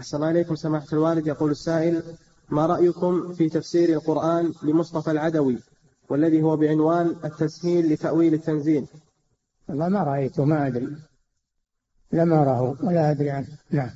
أحسن الله إليكم سماحة الوالد. يقول السائل ما رأيكم في تفسير القرآن لمصطفى العدوي والذي هو بعنوان التسهيل لتأويل التنزيل؟ والله ما رأيته ما أدري. لم أراه ولا أدري عنه. نعم.